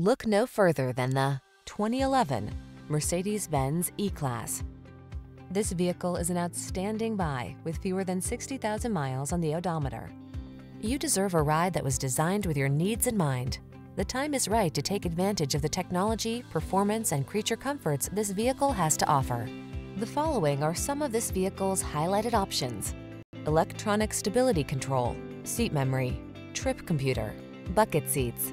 Look no further than the 2011 Mercedes-Benz E-Class. This vehicle is an outstanding buy with fewer than 60,000 miles on the odometer. You deserve a ride that was designed with your needs in mind. The time is right to take advantage of the technology, performance, and creature comforts this vehicle has to offer. The following are some of this vehicle's highlighted options. Electronic stability control, seat memory, trip computer, bucket seats,